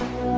you.